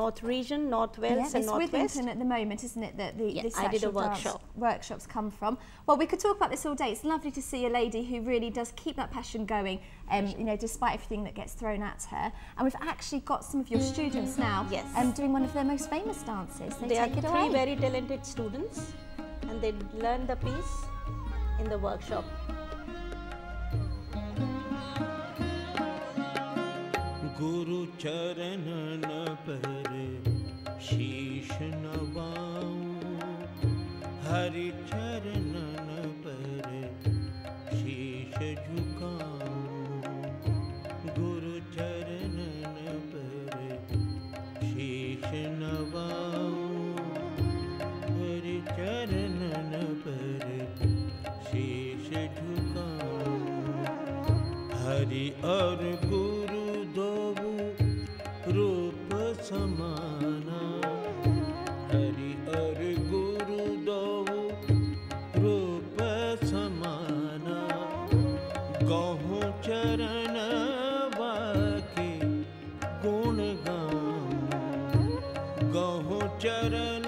North region, North Wales Yes, and it's North West. Withington at the moment, isn't it, that the, Yeah, this I did a workshop. workshops come from. Well, we could talk about this all day. It's lovely to see a lady who really does keep that passion going, um, you know, despite everything that gets thrown at her. And we've actually got some of your students now Yes. um, doing one of their most famous dances. They, They are take it three very talented students and they learn the piece in the workshop. गुरु चरणन पर शीश नवाऊं हरि चरणन रूप समाना। हरि और गुरु दो रूप समाना। गहु चरण बाके गुण गाऊं। गहु चरण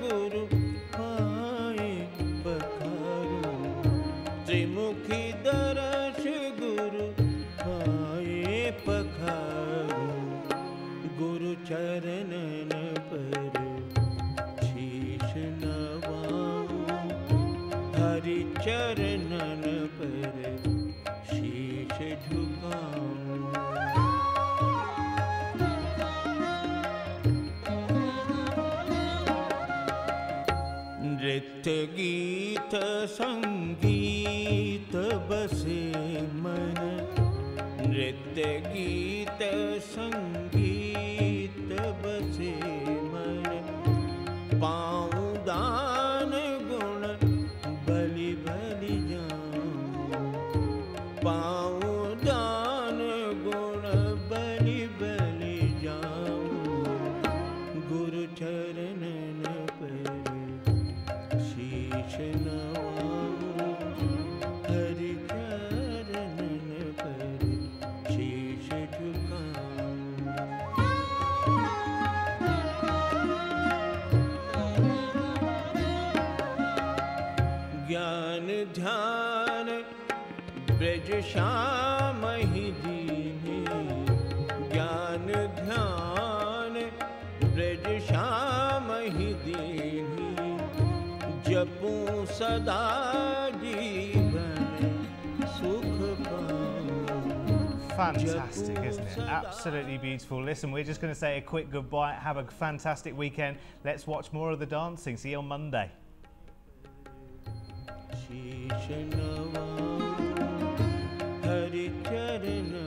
गुरु पाए पखारू त्रिमुखी दर्श गुरु पाए पखारू गुरु चरणन पर शीश नवाऊं हरि चरणन नृत्य गीत संगीत बसे मन। नृत्य गीत संगीत बसे ध्यान ब्रज श्याम ही दीनी ज्ञान ध्यान ब्रज श्याम ही दीनी जपूं सदा जीवन सुख पाऊं Fantastic, isn't it? Absolutely beautiful. Listen, we're just going to say a quick goodbye. Have a fantastic weekend. Let's watch more of the dancing. See you on Monday. शीश नवाऊं हरि चरणन पर शीश झुकाऊं गुरु चरण